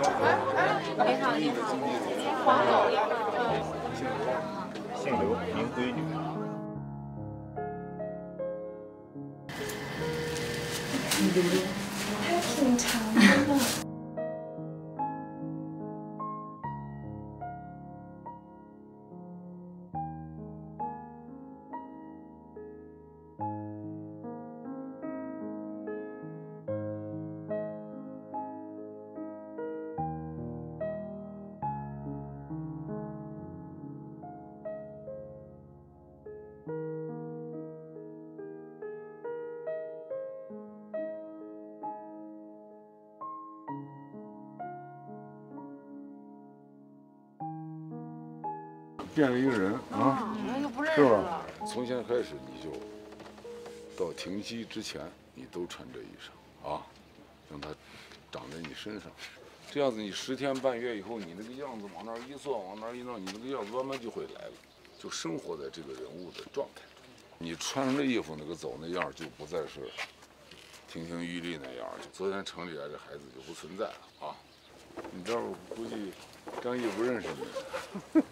你好，你好，黄狗呀，姓刘，名闺女。还挺长变了一个人啊，那就不认是吧。？从现在开始，你就到停机之前，你都穿这衣裳啊，让它长在你身上。这样子，你十天半月以后，你那个样子往那儿一坐，往那儿一弄，你那个样子慢慢就会来了，就生活在这个人物的状态。你穿上这衣服，那个走那样就不再是亭亭玉立那样儿。昨天城里来的孩子就不存在了啊！你这儿估计张毅不认识你。